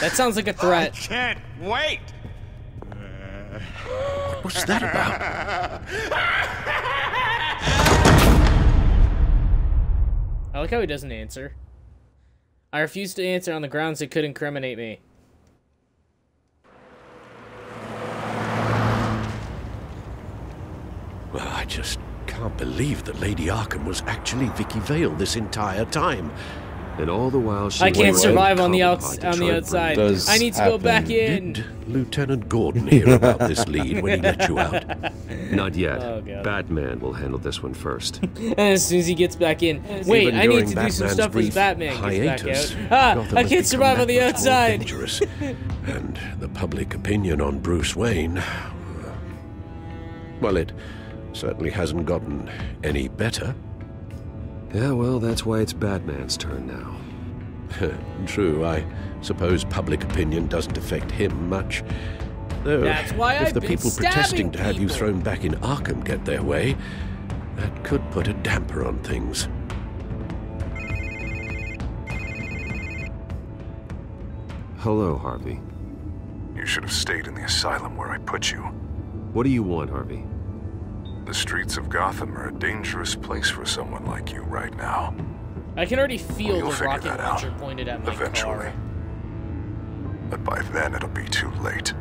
That sounds like a threat. I can't wait. What's that about? I like how he doesn't answer. I refuse to answer on the grounds it could incriminate me. Well, I just can't believe that Lady Arkham was actually Vicky Vale this entire time. And all the while she I can't survive on the outs on the outside. Does I need to go back in. Did Lieutenant Gordon hear about this lead when he let you out? Not yet. Oh, Batman will handle this one first. And as soon as he gets back in, wait, Even I need during to do some stuff as brief Batman gets hiatus, back out. Ah, I can't survive on the that much more outside. Dangerous. and the public opinion on Bruce Wayne, uh, well, it certainly hasn't gotten any better. Yeah, well, that's why it's Batman's turn now. True, I suppose public opinion doesn't affect him much. Though, That's why if I've the people stabbing protesting to have you thrown back in Arkham get their way, that could put a damper on things. Hello, Harvey. You should have stayed in the asylum where I put you. What do you want, Harvey? The streets of Gotham are a dangerous place for someone like you right now. I can already feel You'll the rocket that out launcher pointed at my eventually. car. But by then it'll be too late.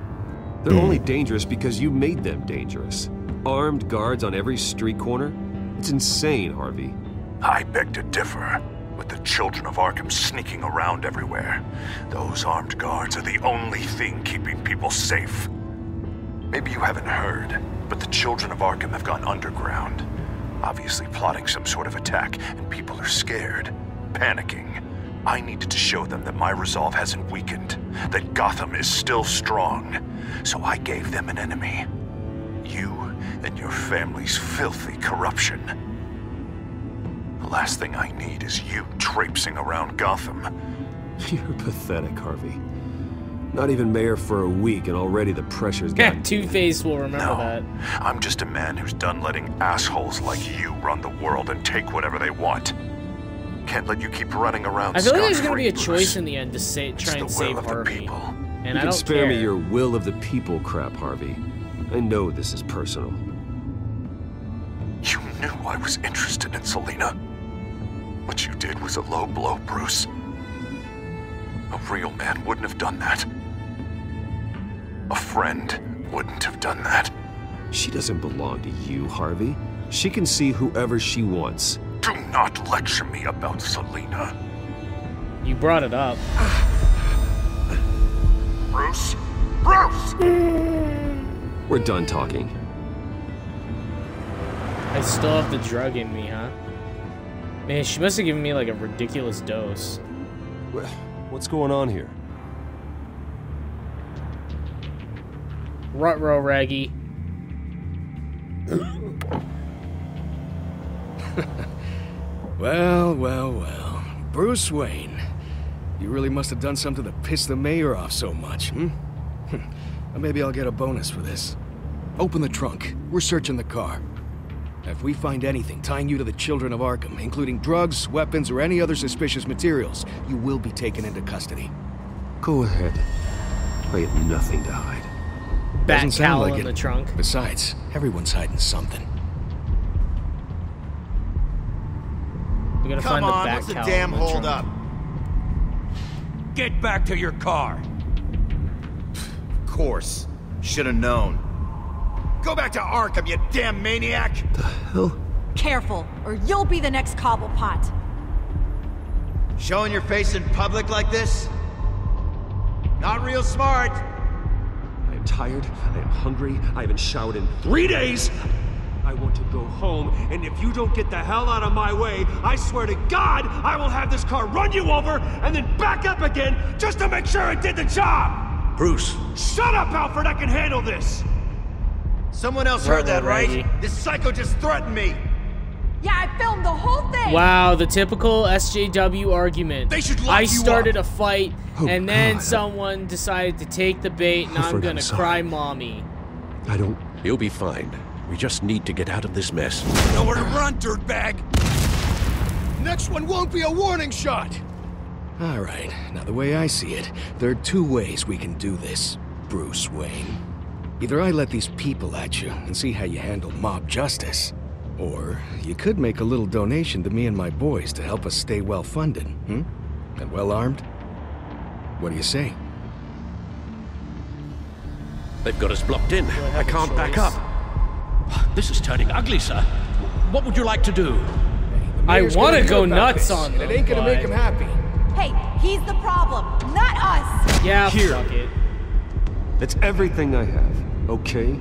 They're only dangerous because you made them dangerous. Armed guards on every street corner? It's insane, Harvey. I beg to differ. With the children of Arkham sneaking around everywhere, those armed guards are the only thing keeping people safe. Maybe you haven't heard, but the children of Arkham have gone underground. Obviously plotting some sort of attack, and people are scared, panicking. I needed to show them that my resolve hasn't weakened, that Gotham is still strong. So I gave them an enemy. You and your family's filthy corruption. The last thing I need is you traipsing around Gotham. You're pathetic, Harvey. Not even mayor for a week, and already the pressure's Yeah, gotten Two Face will remember No, that. I'm just a man who's done letting assholes like you run the world and take whatever they want. Can't let you keep running around. I feel like there's gonna be a choice in the end to say, It's try the and will save of the Harvey. people. And you I can don't spare care. me your will of the people crap, Harvey. I know this is personal. You knew I was interested in Selina. What you did was a low blow, Bruce. A real man wouldn't have done that. A friend wouldn't have done that. She doesn't belong to you, Harvey. She can see whoever she wants. Do not lecture me about Selina. You brought it up. Bruce? Bruce! We're done talking. I still have the drug in me, huh? Man, she must have given me like a ridiculous dose. What's going on here? Rutro Raggy. Well, well, well. Bruce Wayne. You really must have done something to piss the mayor off so much, hmm? Well, Maybe I'll get a bonus for this. Open the trunk. We're searching the car. If we find anything tying you to the children of Arkham, including drugs, weapons, or any other suspicious materials, you will be taken into custody. Go ahead. I have nothing to hide. Bat Doesn't sound cowl like in it. the trunk. Besides, everyone's hiding something. We gotta Come find the on, bat what's the damn in the hold trunk. up? Get back to your car. Of course. Should have known. Go back to Arkham, you damn maniac! The hell? Careful, or you'll be the next Cobblepot. Showing your face in public like this? Not real smart. I am tired. I am hungry. I haven't showered in three days. I want to go home, and if you don't get the hell out of my way, I swear to God, I will have this car run you over and then back up again just to make sure it did the job. Bruce, Shut up, Alfred. I can handle this. Someone else Right, heard that, right, right? This psycho just threatened me. Yeah, I filmed the whole thing. Wow, the typical SJW argument. They should lock I you started up. a fight, Oh, and then God. someone decided to take the bait, and I'm I'm gonna sorry. cry mommy. I don't. you'll be fine. We just need to get out of this mess. Nowhere to run, dirtbag. Next one won't be a warning shot. All right, now the way I see it, there are two ways we can do this, Bruce Wayne. Either I let these people at you and see how you handle mob justice, or you could make a little donation to me and my boys to help us stay well funded, hmm? And well armed? What do you say? They've got us blocked in. I I a can't back up. This is turning ugly, sir. What would you like to do? I want to go nuts this, on and them. It ain't gonna make but- him happy. Hey, he's the problem, not us! Yeah, Here. fuck it. It's everything I have, okay?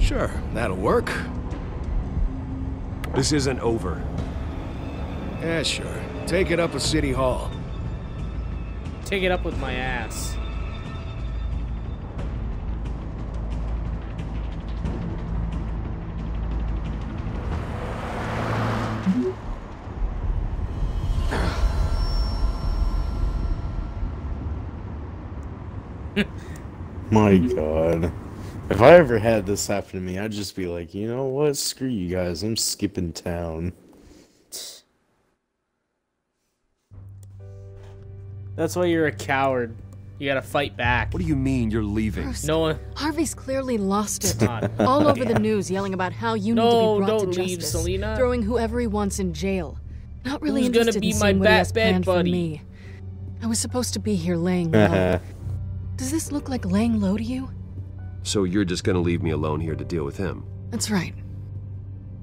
Sure, that'll work. This isn't over. Yeah, sure. Take it up with City Hall. Take it up with my ass. My god. If I ever had this happen to me, I'd just be like, you know what? Screw you guys. I'm skipping town. That's why you're a coward. You gotta fight back. What do you mean you're leaving? Bruce, No one. Harvey's clearly lost it. All over the news yelling about how you need to be brought don't to leave, justice. Selina. Throwing whoever he wants in jail. Not really Who's gonna interested be in my seeing what he has bat bed planned for buddy? me. I was supposed to be here laying low. Does this look like laying low to you? So you're just gonna leave me alone here to deal with him? That's right.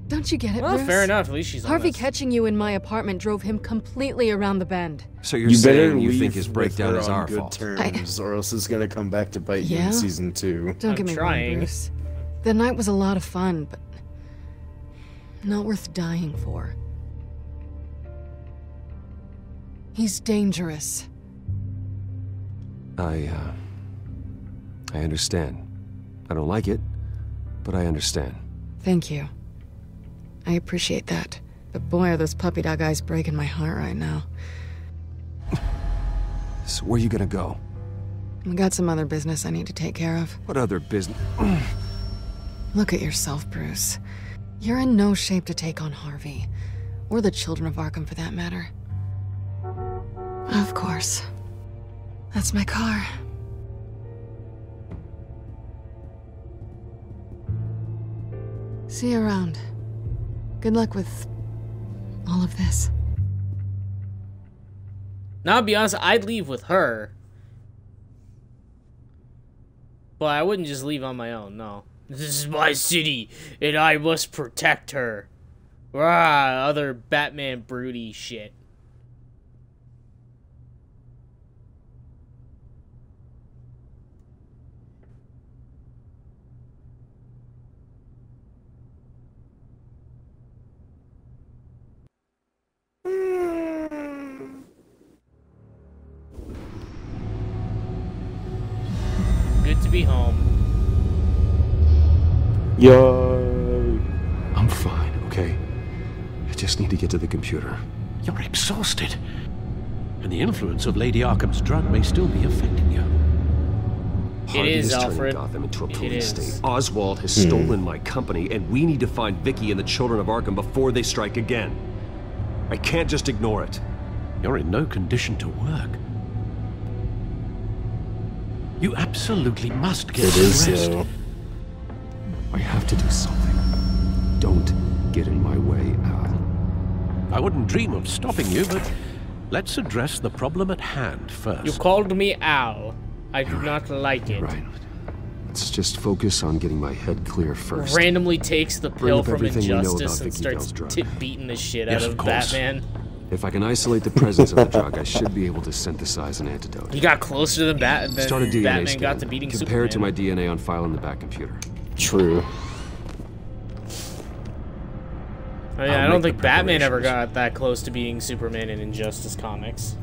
Don't you get it, Well, Bruce? fair enough. At least she's Harvey honest. catching you in my apartment drove him completely around the bend. So you're you better saying you leave think his breakdown her is on our good fault? terms, or else it's gonna come back to bite you in season two. Don't I'm get me trying. wrong, Bruce. The night was a lot of fun, but not worth dying for. He's dangerous. I, uh. I understand. I don't like it, but I understand. Thank you. I appreciate that. But boy, are those puppy dog eyes breaking my heart right now. So where are you gonna go? I got some other business I need to take care of. What other business? Look at yourself, Bruce. You're in no shape to take on Harvey. Or the children of Arkham, for that matter. Of course. That's my car. See you around. Good luck with all of this. Now, to be honest, I'd leave with her. But I wouldn't just leave on my own, no. This is my city, and I must protect her. Rah, other Batman broody shit. Yo. I'm fine, okay? I just need to get to the computer. You're exhausted. And the influence of Lady Arkham's drug may still be affecting you. Harvey is, is turning Alfred. Gotham into a police state. Oswald has hmm. stolen my company, and we need to find Vicky and the children of Arkham before they strike again. I can't just ignore it. You're in no condition to work. You absolutely must get It some is rest. Though. I have to do something. Don't get in my way, Al. I wouldn't dream of stopping you, but let's address the problem at hand first. You called me Al. I do not like it. Right. Let's just focus on getting my head clear first. Randomly takes the pill from everything we know Injustice and starts Bell's beating the shit Yes, out of of course. Batman. If I can isolate the presence of the drug, I should be able to synthesize an antidote. He got closer than, Bat- than Start a DNA Batman scan. got to beating Compare it to my DNA on file in the back computer. True. I, mean, I'll don't think Batman ever got that close to being Superman in Injustice Comics.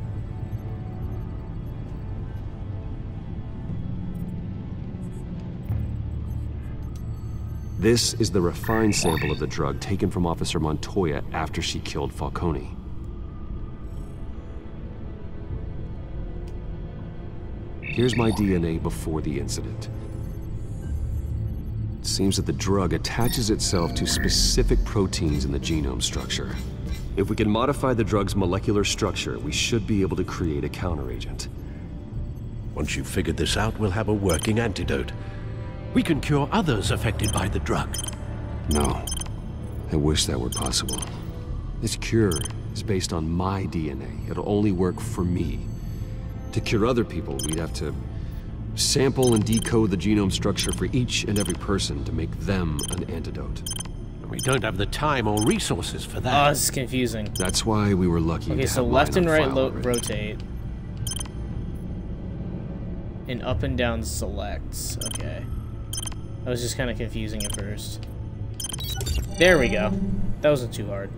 This is the refined sample of the drug taken from Officer Montoya after she killed Falcone. Here's my DNA before the incident. It seems that the drug attaches itself to specific proteins in the genome structure. If we can modify the drug's molecular structure, we should be able to create a counteragent. Once you've figured this out, we'll have a working antidote. We can cure others affected by the drug. No. I wish that were possible. This cure is based on my DNA. It'll only work for me. To cure other people, we'd have to sample and decode the genome structure for each and every person to make them an antidote. We don't have the time or resources for that. Oh, this is confusing. That's why we were lucky Okay, to so have left and right file lo- already. rotate. And up and down selects. Okay. That was just kind of confusing at first. There we go. That wasn't too hard.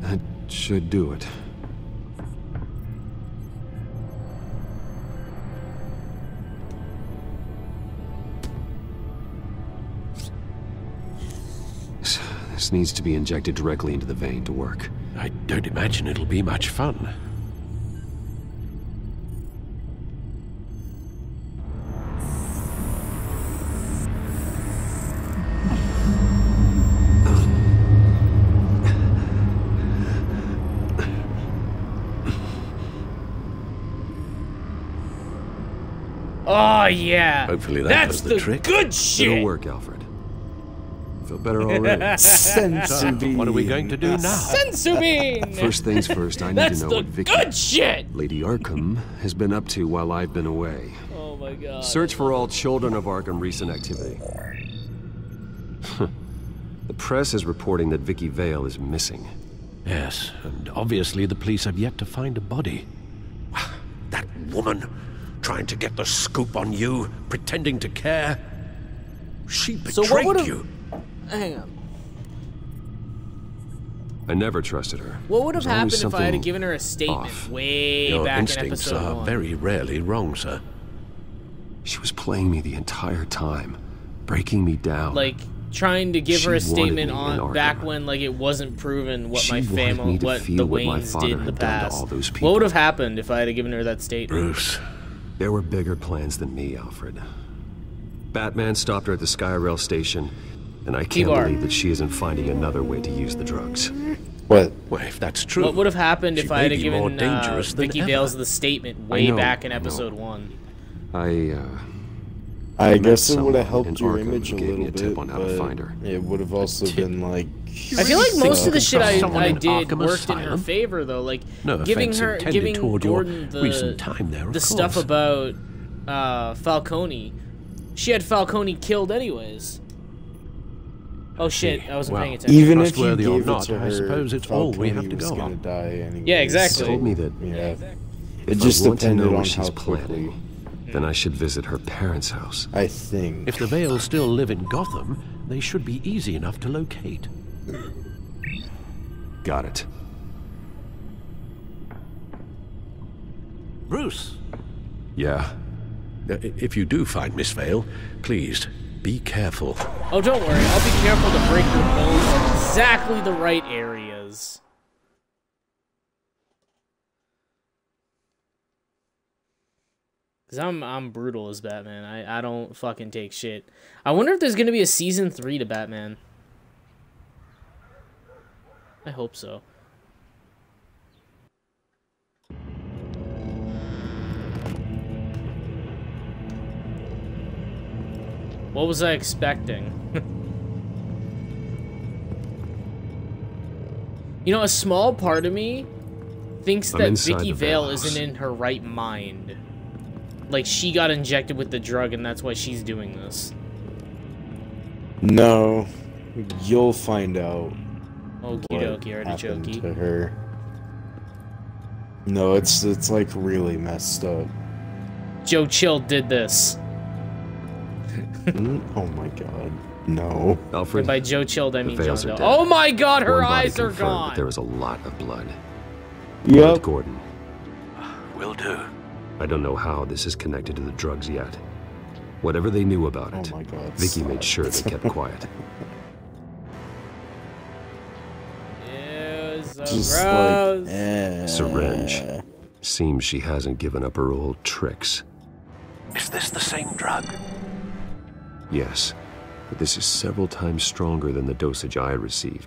That should do it. This- This needs to be injected directly into the vein to work. I don't imagine it'll be much fun. Oh yeah. Hopefully that That's does the the trick. good shit. It'll work, Alfred. Feel better already. Sense What are we going to do now? Senzu bean. First things first, I need That's to know what Vicky, good shit. Lady Arkham, has been up to while I've been away. Oh my god. Search for all children of Arkham recent activity. the press is reporting that Vicky Vale is missing. Yes, and obviously the police have yet to find a body. That woman trying to get the scoop on you, pretending to care. She So what betrayed would've- you. Hang on. I never trusted her. What would have happened if I had given her a statement off. way Your back in episode are one? very rarely wrong, sir. She was playing me the entire time, breaking me down. like trying to give She her a statement me on back when like it wasn't proven what She my family what the what Waynes did in the had done to past. all those What would have happened if I had given her that statement? Bruce, There were bigger plans than me, Alfred. Batman stopped her at the Skyrail station, and I can't Tbarr. believe that she isn't finding another way to use the drugs. What? well, if that's true, What would have happened if I had be more given uh, dangerous Vicky ever. Vale's the statement way know, back in I episode one? I, uh, I met guess it would have helped your image a little a tip bit, on how to but find her. it would have also been like. I feel like most of the think shit I, someone I in did Arkham worked in her favor though, like No giving her intended giving toward your Gordon the recent time there, of the stuff about uh, Falcone. She had Falcone killed anyways. Oh shit, I wasn't Well, paying attention. Even if you Trustworthy gave or it not, to I suppose it's all we have to go on. Die. Yeah, exactly. She told me that Yeah. if It just want to depended on what she's how quickly. planning, then I should visit her parents' house. I think. if the Vale still live in Gotham, they should be easy enough to locate. Got it. Bruce, Yeah. uh, if you do find Miss Vale, please be careful. Oh, don't worry. I'll be careful to break her bones in exactly the right areas. Cause I'm I'm brutal as Batman. I I don't fucking take shit. I wonder if there's gonna be a season three to Batman. I hope so. What was I expecting? you know, a small part of me thinks I'm that Vicky Vale Vale isn't in her right mind. Like she got injected with the drug and that's why she's doing this. No, you'll find out Okie what dokie, happened artichoke. to her. No, it's it's like really messed up. Joe Chill did this. Mm, oh my god, no. Alfred, And by Joe Chilled, I mean John Vales are Doe. dead. Oh my god, her one eyes are confirmed that gone! There was a lot of blood. Yep. Gordon, Will do. I don't know how this is connected to the drugs yet. Whatever they knew about Oh it, my god. Vicky made sure they kept quiet. Ew, so Just gross. like eh. Syringe. Seems she hasn't given up her old tricks. Is this the same drug? Yes, but this is several times stronger than the dosage I received.